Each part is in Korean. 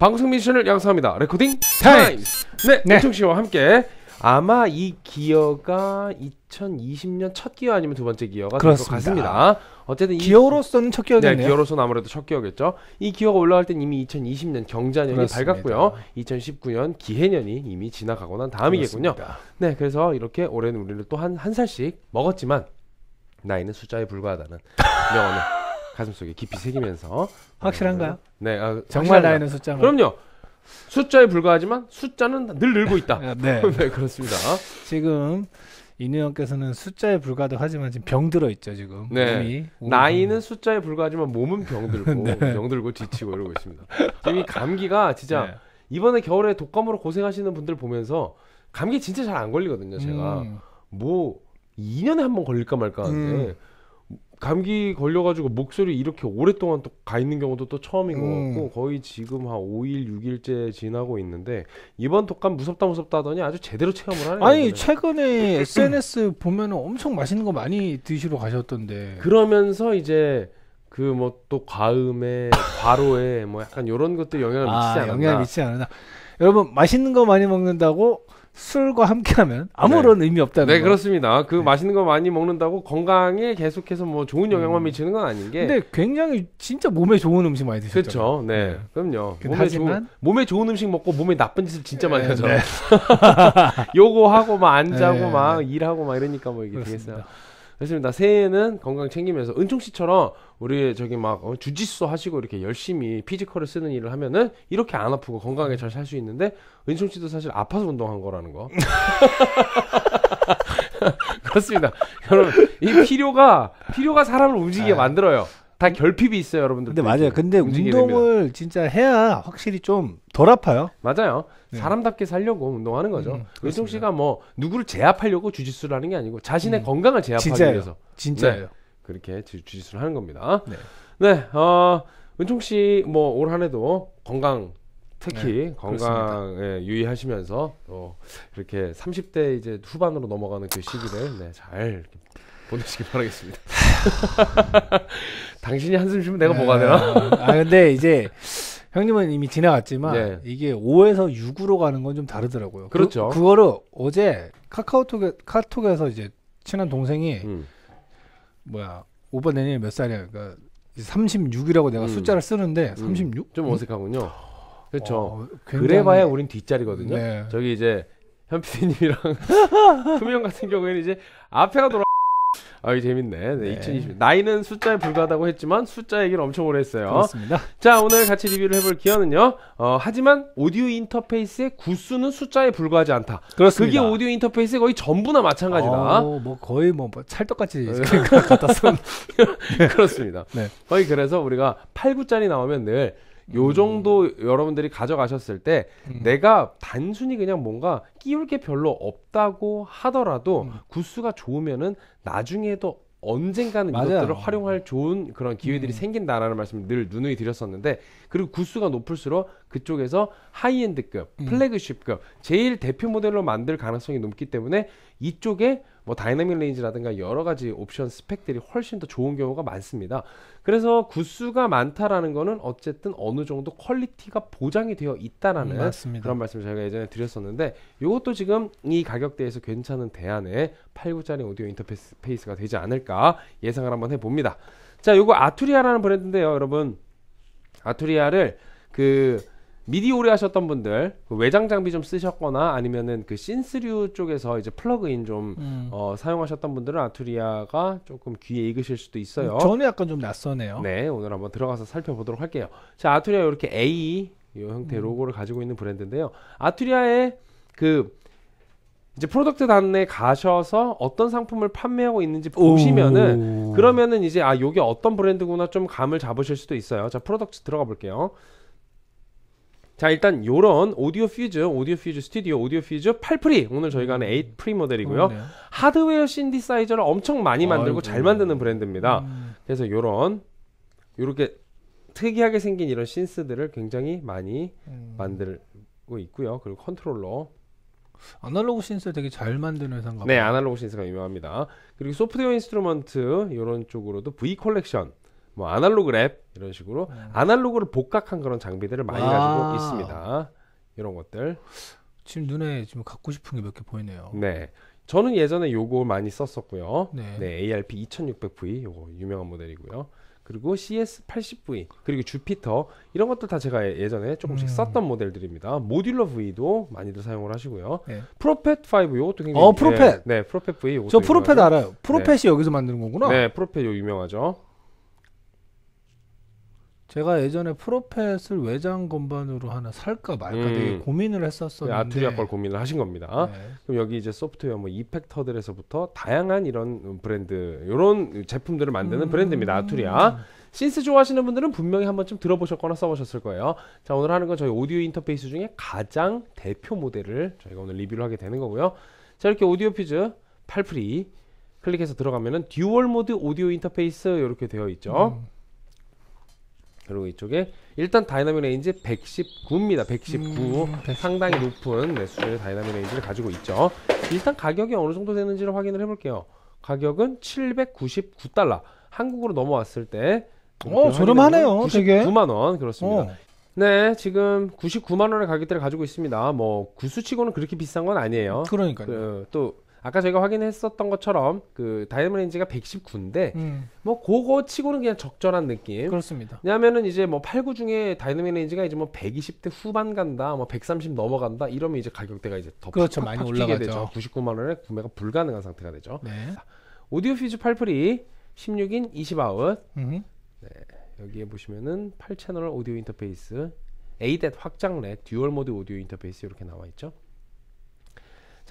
방송 미션을 양성합니다. Recording Times. 네, 네. 은총 씨와 함께 아마 이 기어가 2020년 첫 기어 아니면 두 번째 기어가 될것 그렇습니다. 같습니다. 어쨌든 이 기어로서는 첫 네, 기어겠네요. 기어로서는 아무래도 첫 기어겠죠. 이 기어가 올라갈 땐 이미 2020년 경자년이 그렇습니다. 밝았고요. 2019년 기해년이 이미 지나가고 난 다음이겠군요. 그렇습니다. 네, 그래서 이렇게 올해는 우리는 또한 한 살씩 먹었지만 나이는 숫자에 불과하다는 명언을 가슴속에 깊이 새기면서 확실한가요? 네, 아, 정말. 나이는 숫자만. 그럼요. 숫자에 불과하지만 숫자는 늘 늘고 있다. 아, 네. 네, 그렇습니다. 지금 이누형께서는 숫자에 불과도 하지만 지금 병 들어 있죠 지금. 네. 몸이. 나이는 숫자에 불과하지만 몸은 병들고 네. 병들고 지치고 이러고 있습니다. 지금 이 감기가 진짜 네. 이번에 겨울에 독감으로 고생하시는 분들 보면서 감기 진짜 잘 안 걸리거든요. 제가 음. 뭐 2년에 한 번 걸릴까 말까 하는데 음. 감기 걸려가지고 목소리 이렇게 오랫동안 또 가 있는 경우도 또 처음인 것 음. 같고 거의 지금 한 5일 6일째 지나고 있는데 이번 독감 무섭다 무섭다 하더니 아주 제대로 체험을 하네요. 아니 이번에. 최근에 SNS 보면은 엄청 맛있는 거 많이 드시러 가셨던데. 그러면서 이제 그 뭐 또 과음에 과로에 뭐 약간 이런 것들 영향을 미치지 아, 않았나. 영향 미치지 않나. 여러분 맛있는 거 많이 먹는다고 술과 함께하면 아무런 의미 없다는 네 거. 그렇습니다. 그 네. 맛있는 거 많이 먹는다고 건강에 계속해서 뭐 좋은 영향만 음. 미치는 건 아닌 게 근데 굉장히 진짜 몸에 좋은 음식 많이 드셨죠. 그렇죠. 네. 그럼요. 근데 몸에 하지만- 좋은 몸에 좋은 음식 먹고 몸에 나쁜 짓을 진짜 많이 네, 하죠. 네. 요거 하고 막 안 자고 네, 막 네. 일하고 막 이러니까 뭐 이게 되겠어요. 그렇습니다. 그렇습니다. 새해에는 건강 챙기면서 은총 씨처럼 우리 저기 막 어, 주짓수 하시고 이렇게 열심히 physical을 쓰는 일을 하면은 이렇게 안 아프고 건강하게 잘 살 수 있는데 은총 씨도 사실 아파서 운동한 거라는 거. 그렇습니다. 여러분 이 필요가 필요가 사람을 움직이게 아. 만들어요. 다 결핍이 있어요, 여러분들. 근데 맞아요. 근데 운동을 진짜 해야 확실히 좀 덜 아파요. 맞아요. 네. 사람답게 살려고 운동하는 거죠. 음, 은총 그렇습니다. 씨가 뭐 누구를 제압하려고 주짓수를 하는 게 아니고 자신의 음. 건강을 제압하기 진짜예요. 위해서 진짜예요. 그렇게 주- 주짓수를 하는 겁니다. 네. 네, 어, 은총 씨 뭐 올 한해도 건강 특히 네, 건강에 유의하시면서 또 이렇게 30대 이제 후반으로 넘어가는 그 시기를 네, 잘 보내시길 바라겠습니다. 당신이 한숨 쉬면 내가 뭐가 되나? 아 근데 이제 형님은 이미 지나갔지만 네. 이게 5에서 6으로 가는 건 좀 다르더라고요. 그렇죠. 그, 거를 어제 카카오톡에 카톡에서 이제 친한 동생이 음, 뭐야 오빠 내년에 몇 살이야? 그러니까 36이라고 내가 음. 숫자를 쓰는데 음. 36? 좀 어색하군요. 그렇죠. 어, 굉장히- 그래봐야 우린 뒷자리거든요. 네. 저기 이제 현 PD님이랑 수명 같은 경우에는 이제 앞에가 돌아. 아, 이 재밌네. 네, 네. 2020. 나이는 숫자에 불과하다고 했지만 숫자 얘기를 엄청 오래 했어요. 그렇습니다. 자, 오늘 같이 리뷰를 해볼 기어는요. 어, 하지만 오디오 인터페이스의 구수는 숫자에 불과하지 않다. 그게 그렇습니다. 오디오 인터페이스의 거의 전부나 마찬가지다. 어, 뭐 거의 뭐 찰떡같이 네. 같았어. 그렇습니다. 네. 거의 그래서 우리가 8, 9짜리 나오면 늘 요 정도 여러분들이 가져가셨을 때 음. 내가 단순히 그냥 뭔가 끼울 게 별로 없다고 하더라도 음. 구수가 좋으면은 나중에도 언젠가는 맞아요. 이것들을 활용할 좋은 그런 기회들이 음. 생긴다라는 말씀을 늘 누누이 드렸었는데 그리고 구수가 높을수록 그쪽에서 하이엔드급, 음. 플래그십급 제일 대표 모델로 만들 가능성이 높기 때문에 이쪽에 뭐 dynamic range라든가 여러 가지 옵션 spec들이 훨씬 더 좋은 경우가 많습니다. 그래서 구수가 많다라는 거는 어쨌든 어느 정도 quality가 보장이 되어 있다라는 음. 그런 말씀을 제가 예전에 드렸었는데 이것도 지금 이 가격대에서 괜찮은 대안의 8구짜리 오디오 인터페이스가 되지 않을까 예상을 한번 해봅니다. 자, 요거 Arturia라는 브랜드인데요, 여러분. Arturia를 그 미디 오래 하셨던 분들 그 외장 장비 좀 쓰셨거나 아니면은 그 synth류 쪽에서 이제 플러그인 좀 음. 어, 사용하셨던 분들은 Arturia가 조금 귀에 익으실 수도 있어요. 저는 약간 좀 낯서네요. 네, 오늘 한번 들어가서 살펴보도록 할게요. 자, Arturia 이렇게 A 이 형태의 음. 로고를 가지고 있는 브랜드인데요. Arturia의 그 이제 product 단에 가셔서 어떤 상품을 판매하고 있는지 보시면은 오. 그러면은 이제 아 요게 어떤 브랜드구나 좀 감을 잡으실 수도 있어요. 자, product 들어가 볼게요. 자, 일단 요런 오디오 퓨즈, 오디오 퓨즈 스튜디오, 오디오 퓨즈 8프리 오늘 저희가 하는 8Pre 모델이고요. 그러네요. 하드웨어 신디사이저를 엄청 많이 만들고 아이고. 잘 만드는 브랜드입니다. 음. 그래서 요런 요렇게 특이하게 생긴 이런 synth들을 굉장히 많이 음. 만들고 있고요. 그리고 컨트롤러. 아날로그 synth 되게 잘 만드는 회사인가 네, 봐요. 아날로그 synth가 유명합니다. 그리고 software instrument 이런 쪽으로도 V Collection 뭐 Analog Lab 이런 식으로 음. 아날로그를 복각한 그런 장비들을 많이 와. 가지고 있습니다. 이런 것들. 지금 눈에 지금 갖고 싶은 게 몇 개 보이네요. 네. 저는 예전에 요거 많이 썼었고요. 네. 네, ARP 2600V 요거 유명한 모델이고요. 그리고 CS80V 그리고 Jupiter 이런 것들 다 제가 예- 예전에 조금씩 음. 썼던 모델들입니다. Modular V도 많이들 사용을 하시고요. 네. Prophet 5 요것도 굉장히 어, Prophet! 네, 네, Prophet V 요것도 저 Prophet 유명하죠. 알아요. Prophet이 여기서 만드는 거구나. 네, Prophet 요 유명하죠. 제가 예전에 Prophet을 외장 건반으로 하나 살까 말까 음. 되게 고민을 네, 했었었는데. Arturia 걸 고민을 하신 겁니다. 네. 그럼 여기 이제 소프트웨어 뭐 effector들에서부터 다양한 이런 브랜드 이런 제품들을 만드는 음. 브랜드입니다. Arturia. synth 좋아하시는 분들은 분명히 한 번쯤 들어보셨거나 써보셨을 거예요. 자 오늘 하는 건 저희 오디오 인터페이스 중에 가장 대표 모델을 저희가 오늘 리뷰를 하게 되는 거고요. 자 이렇게 AudioFuse 8Pre 클릭해서 들어가면은 듀얼 모드 오디오 인터페이스 이렇게 되어 있죠. 음. 그리고 이쪽에 일단 dynamic range 119입니다. 119 음, 119. 상당히 높은 네, 수준의 dynamic range를 가지고 있죠. 일단 가격이 어느 정도 되는지를 확인을 해볼게요. 가격은 799달러. 한국으로 넘어왔을 때 어, 저렴하네요, 되게. 9만 원 그렇습니다. 어. 네, 지금 99만 원의 가격대를 가지고 있습니다. 뭐 8구 수치고는 그렇게 비싼 건 아니에요. 그러니까요. 그, 또 아까 저희가 확인했었던 것처럼 그 dynamic range가 119인데 음, 뭐 그거 치고는 그냥 적절한 느낌. 그렇습니다. 왜냐하면은 이제 뭐 8구 중에 dynamic range가 이제 뭐 120대 후반 간다, 뭐 130 넘어간다 이러면 이제 가격대가 이제 더 그렇죠, 많이 뛰게 올라가죠. 되죠. 99만 원에 구매가 불가능한 상태가 되죠. 네. AudioFuse 8Pre 16 in 20 out 음. 여기에 보시면은 8채널 오디오 인터페이스 ADAT 확장 rack dual mode 오디오 인터페이스 이렇게 나와 있죠.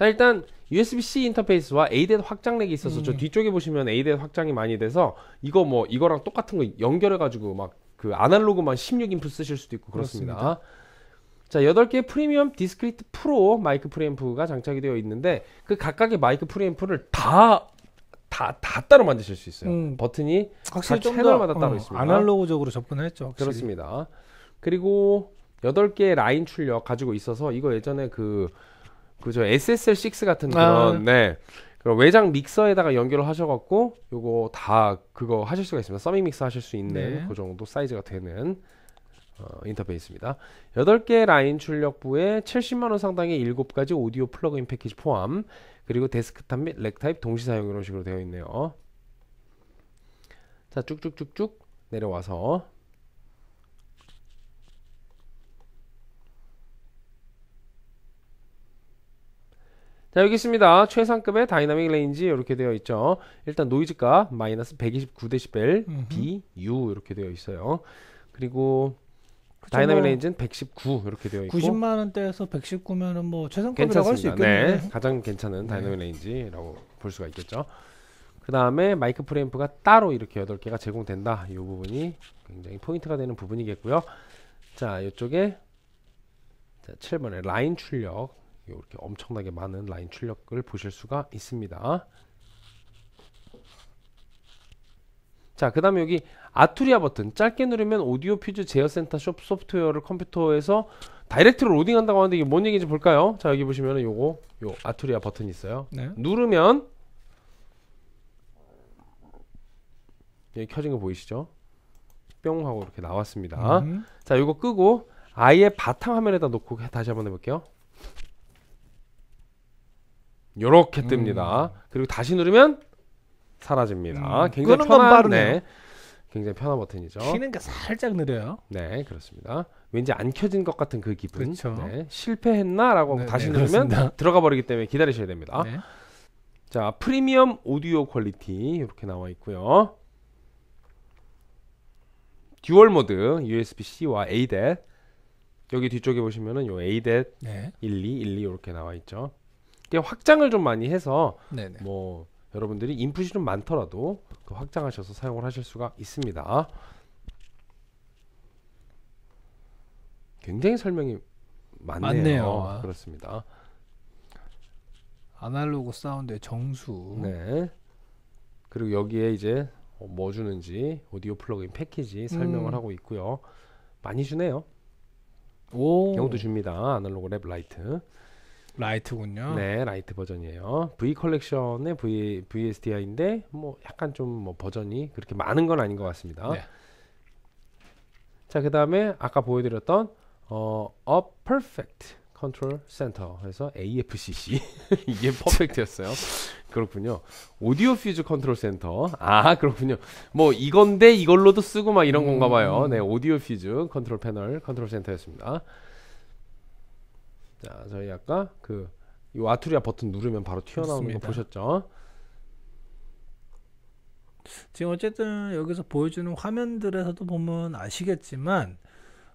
자 일단 USB-C 인터페이스와 ADAT 확장 rack이 있어서 저 음. 뒤쪽에 보시면 ADAT 확장이 많이 돼서 이거 뭐 이거랑 똑같은 거 연결해 가지고 막 그 아날로그만 16인풋 쓰실 수도 있고 그렇습니다. 그렇습니다. 자, 8개 프리미엄 discrete pro 마이크 프리앰프가 장착이 되어 있는데 그 각각의 마이크 프리앰프를 다 다, 다 따로 만드실 수 있어요. 음. 버튼이 확실히 각좀 채널마다 더, 따로 어, 있습니다. 아날로그적으로 접근했죠. 확실히. 그렇습니다. 그리고 8개의 라인 출력 가지고 있어서 이거 예전에 그 그저 SSL6 같은 아. 그런 네. 그런 외장 믹서에다가 연결을 하셔갖고 요거 다 그거 하실 수가 있습니다. summing 믹서 하실 수 있는 네. 그 정도 사이즈가 되는 어, 인터페이스입니다. 8개 라인 출력부에 70만 원 상당의 7가지 오디오 플러그인 패키지 포함 그리고 데스크탑 및 rack 타입 동시 사용 이런 식으로 되어 있네요. 자 쭉쭉쭉쭉 내려와서 자 여기 있습니다. 최상급의 dynamic range 이렇게 되어 있죠. 일단 노이즈가 마이너스 129데시벨 음흠. dBu 이렇게 되어 있어요. 그리고 그쵸, 다이나믹 뭐 range는 119 이렇게 되어 있고 90만 원대에서 119면은 뭐 최상급이라고 할 수. 있겠네요. 네, 가장 괜찮은 네. dynamic range라고 볼 수가 있겠죠. 그 다음에 마이크 프리앰프가 따로 이렇게 8개가 제공된다. 이 부분이 굉장히 포인트가 되는 부분이겠고요. 자, 이쪽에 자, 7번에 라인 출력 이렇게 엄청나게 많은 라인 출력을 보실 수가 있습니다. 자, 그 다음에 여기 Arturia 버튼 짧게 누르면 AudioFuse 제어 센터 숍 소프트웨어를 컴퓨터에서 다이렉트로 로딩한다고 하는데 이게 뭔 얘기인지 볼까요? 자, 여기 보시면은 요거 요 아투리아 버튼이 있어요. 네. 누르면 여기 켜진 거 보이시죠? 뿅 하고 이렇게 나왔습니다. 음. 자, 이거 끄고 아예 바탕 화면에다 놓고 해- 다시 한번 해볼게요. 요렇게 뜹니다. 그리고 다시 누르면 사라집니다. 음, 굉장히 편한. 네, 굉장히 편한 버튼이죠. 키는 게 살짝 느려요. 네, 그렇습니다. 왠지 안 켜진 것 같은 그 기분. 그렇죠. 네, 실패했나라고 네, 다시 네, 누르면 그렇습니다. 들어가 버리기 때문에 기다리셔야 됩니다. 네. 자, 프리미엄 오디오 퀄리티 이렇게 나와 있고요. dual mode USB-C와 ADAT 여기 뒤쪽에 보시면은 요 ADAT 네. 12, 12 이렇게 나와 있죠. 확장을 좀 많이 해서 네. 네. 뭐 여러분들이 인풋이 좀 많더라도 그 확장하셔서 사용을 하실 수가 있습니다. 굉장히 설명이 많네요. 많네요. 그렇습니다. 아날로그 사운드의 정수. 네. 그리고 여기에 이제 어, 뭐 주는지 오디오 플러그인 패키지 설명을 음. 하고 있고요. 많이 주네요. 오. 이것도 줍니다. Analog Lab Lite. Lite군요. 네, Lite 버전이에요. V 컬렉션의 V VSDI인데 뭐 약간 좀 뭐 버전이 그렇게 많은 건 아닌 것 같습니다. 네. 자, 그다음에 아까 보여드렸던 어, A Perfect Control Center 해서 AFCC 이게 퍼펙트였어요. 그렇군요. AudioFuse Control Center. 아, 그렇군요. 뭐 이건데 이걸로도 쓰고 막 이런 건가 봐요. 음. 네, AudioFuse control panel Control Center였습니다. 자, 저희 아까 그 이 Arturia 버튼 누르면 바로 튀어나오는 거 그렇습니다. 보셨죠? 지금 어쨌든 여기서 보여주는 화면들에서도 보면 아시겠지만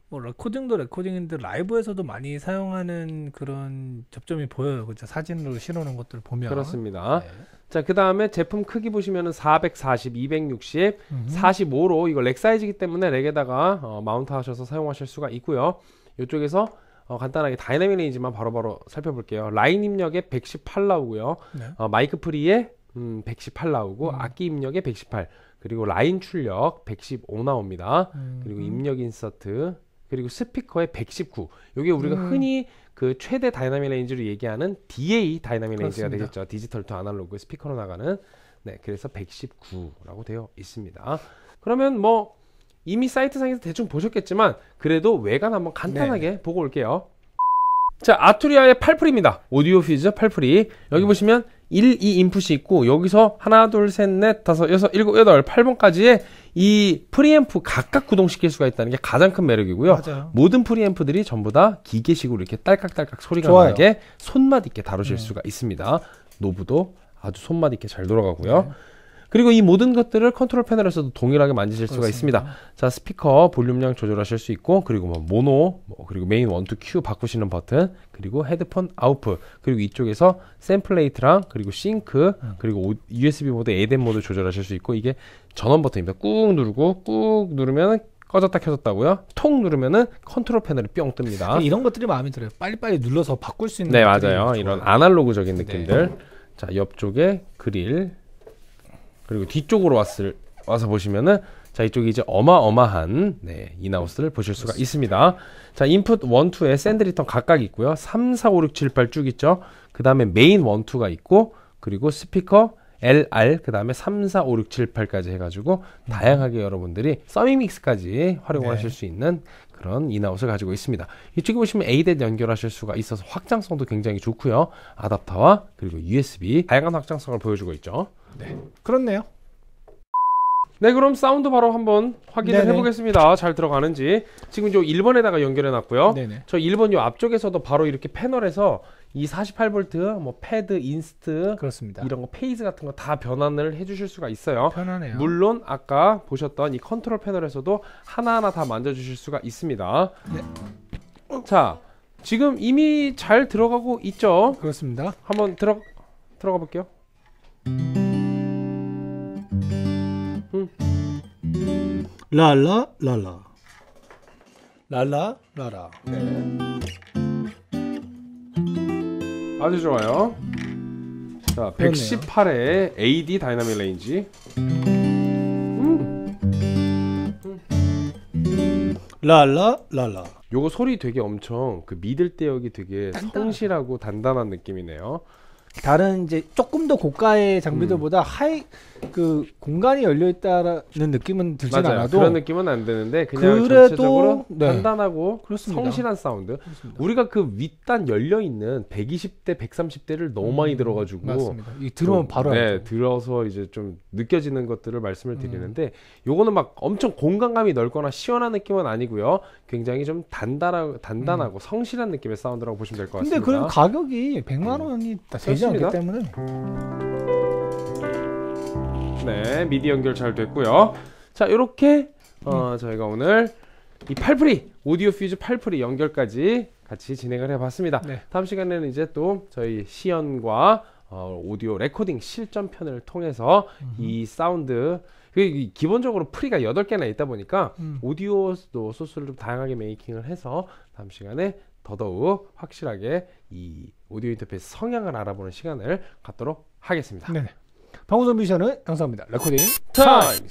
뭐 레코딩도 레코딩인데 라이브에서도 많이 사용하는 그런 접점이 보여요. 그죠? 사진으로 실어놓은 것들 보면 그렇습니다. 네. 자, 그 다음에 제품 크기 보시면은 440, 260, 음. 45로 이거 rack 사이즈이기 때문에 rack에다가 어, mount 하셔서 사용하실 수가 있고요. 이쪽에서 어, 간단하게 dynamic range만 바로바로 살펴볼게요. 라인 입력에 118 나오고요. 네. 어, 마이크 pre에 음, 118 나오고 음. 악기 입력에 118 그리고 라인 출력 115 나옵니다. 음. 그리고 입력 insert 그리고 스피커에 119 이게 우리가 음. 흔히 그 최대 dynamic range로 얘기하는 DA 다이나믹 레인지가. 되겠죠 digital to analog 스피커로 나가는 네 그래서 119라고 되어 있습니다 그러면 뭐 이미 사이트상에서 대충 보셨겠지만 그래도 외관 한번 간단하게 네. 보고 올게요 자 Arturia의 8Pre입니다 AudioFuse 8Pre 여기 음. 보시면 1, 2 인풋이 있고 여기서 하나 둘 셋 넷 다섯 여섯 일곱 여덟 8번까지의 이 프리앰프 각각 구동시킬 수가 있다는 게 가장 큰 매력이고요. 맞아요. 모든 프리앰프들이 전부 다 기계식으로 이렇게 딸깍딸깍 소리가 좋아요. 나게 손맛 있게 다루실 네. 수가 있습니다. knob도 아주 손맛 있게 잘 돌아가고요. 네. 그리고 이 모든 것들을 컨트롤 패널에서도 동일하게 만지실 수가 그렇습니다. 있습니다. 자, 스피커 볼륨량 조절하실 수 있고, 그리고 뭐 모노, 뭐 그리고 메인 one two cue 바꾸시는 버튼, 그리고 헤드폰 아웃풋, 그리고 이쪽에서 sample rate랑 그리고 싱크, 음. 그리고 오- USB 모드, ADAT 모드 조절하실 수 있고 이게 전원 버튼입니다. 꾹 누르고 꾹 누르면 꺼졌다 켜졌다고요. 통 누르면은 컨트롤 패널이 뿅 뜹니다. 이런 것들이 마음에 들어요. 빨리빨리 눌러서 바꿀 수 있는 네 맞아요. 이런 아날로그적인 네. 느낌들. 자 옆쪽에 그릴 그리고 뒤쪽으로 왔을 와서 보시면은 자 이쪽이 이제 어마어마한 네 in-out을 보실 수가 있습니다. 자 인풋 1, 2에 send return 각각 있고요. 3, 4, 5, 6, 7, 8 쭉 있죠. 그 다음에 메인 1, 2가 있고 그리고 스피커 LR 그 다음에 3, 4, 5, 6, 7, 8까지 해가지고 다양하게 여러분들이 summing mix까지 활용하실 네. 수 있는 그런 in-out을 가지고 있습니다. 이쪽에 보시면 ADAT 연결하실 수가 있어서 확장성도 굉장히 좋고요. 아답터와 그리고 USB 다양한 확장성을 보여주고 있죠. 그렇네요. 네, 그럼 사운드 바로 한번 확인을 네네. 해보겠습니다. 잘 들어가는지. 지금 저 1번에다가 연결해 놨고요. 네네. 저 1번 요 앞쪽에서도 바로 이렇게 패널에서 이 48V, 뭐 패드, inst 그렇습니다. 이런 거 phase 같은 거 다 변환을 해 주실 수가 있어요. 편하네요. 물론 아까 보셨던 이 컨트롤 패널에서도 하나하나 다 만져 주실 수가 있습니다. 네. 자, 지금 이미 잘 들어가고 있죠. 그렇습니다. 한번 들어 들어가 볼게요. 랄라 랄라 랄라 랄라. 아주 좋아요. 자, 그렇네요. 118의 AD dynamic range. 랄라 랄라. 요거 소리 되게 엄청 그 middle 대역이 되게 성실하고 단단한 느낌이네요. 다른 이제 조금 더 고가의 장비들보다 음. high 그 공간이 열려 있다는 느낌은 들진 맞아요. 않아도 그런 느낌은 안 드는데 그냥 그래도, 전체적으로 네. 단단하고 그렇습니다. 성실한 사운드. 그렇습니다. 우리가 그 윗단 열려 있는 120대, 130대를 너무 많이 들어가지고 음, 맞습니다. 이 좀, 바로 네, 알죠. 음. 들어서 이제 좀 느껴지는 것들을 말씀을 드리는데 요거는 막 엄청 공간감이 넓거나 시원한 느낌은 아니고요. 굉장히 좀 단단하고 단단하고 성실한 느낌의 사운드라고 보시면 될것 음. 근데 같습니다. 그 가격이 100만 원이 다 되지 않기 그렇습니다. 때문에 네, 미디 연결 잘 됐고요. 자, 이렇게 어, 음. 저희가 오늘 이 8Pre AudioFuse 8Pre 연결까지 같이 진행을 해봤습니다. 네. 다음 시간에는 이제 또 저희 시연과 어, 오디오 레코딩 실전편을 통해서 이 사운드 그 이- 기본적으로 pre가 8개나 있다 보니까 음. 오디오도 소스를 좀 다양하게 making을 해서 다음 시간에 더더욱 확실하게 이 오디오 인터페이스 성향을 알아보는 시간을 갖도록 하겠습니다. 네. 방송 미션은 영상입니다. Recording Time!